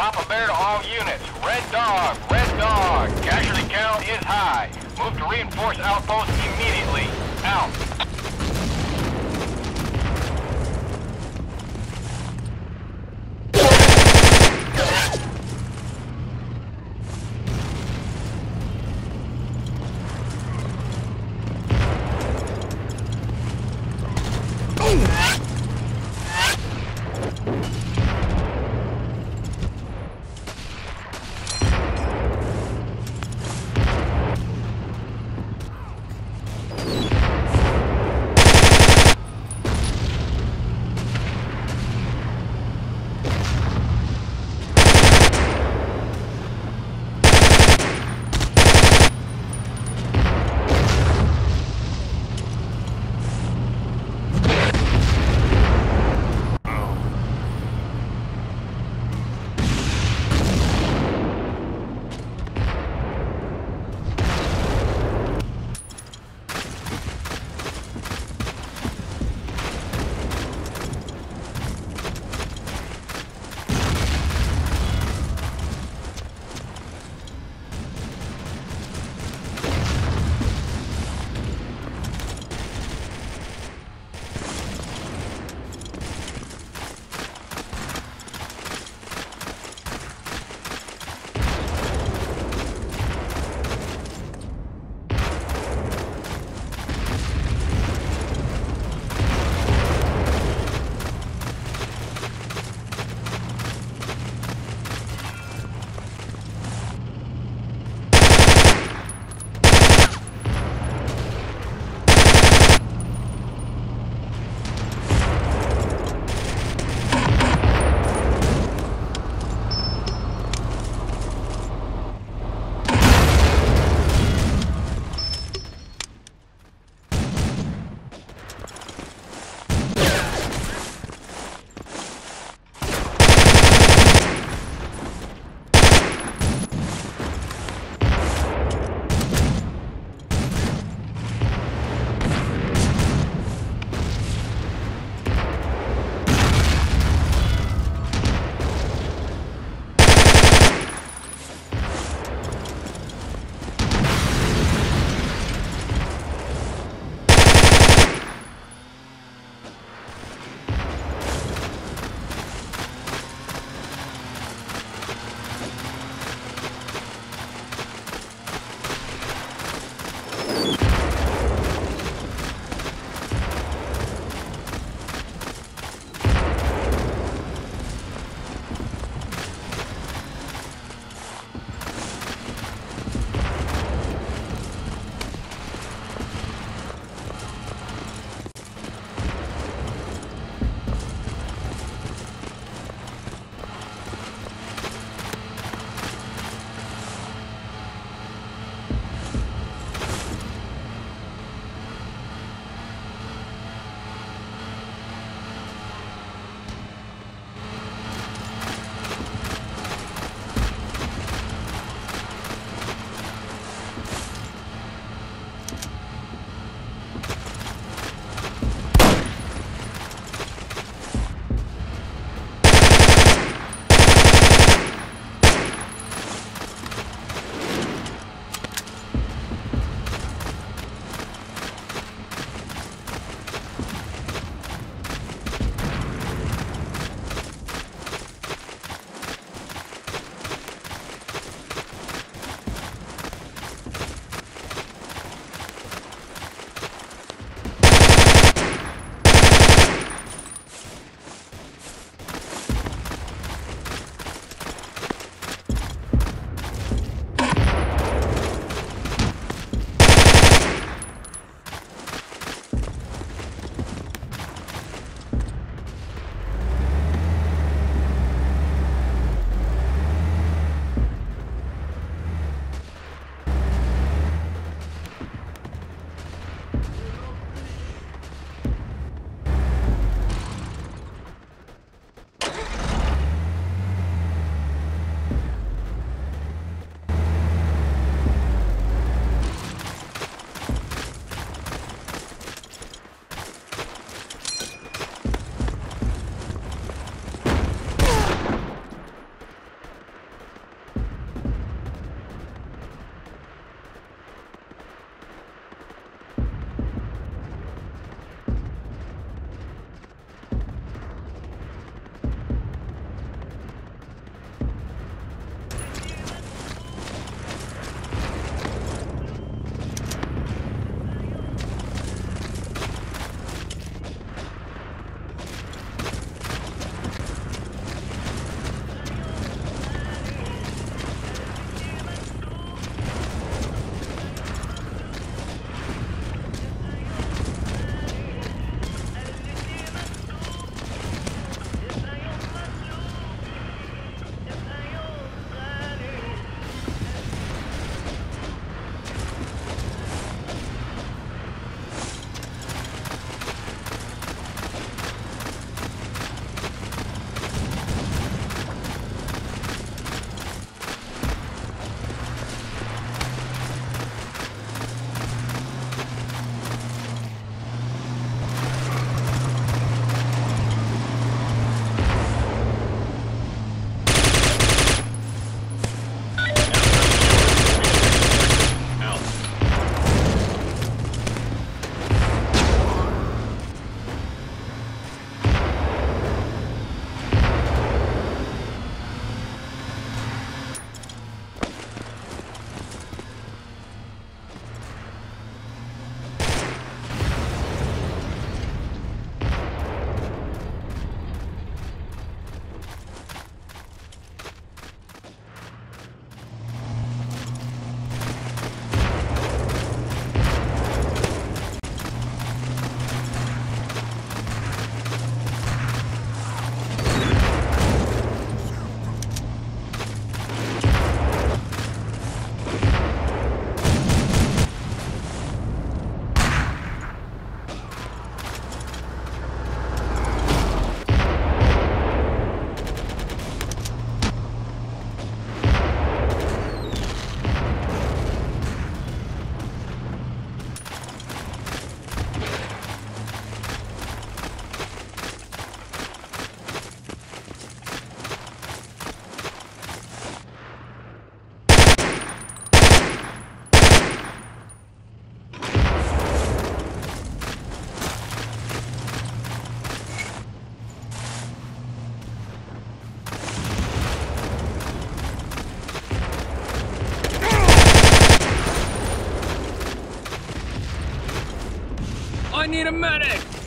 Papa Bear to all units. Red dog, red dog. Casualty count is high. Move to reinforce outpost immediately. Out. I need a medic!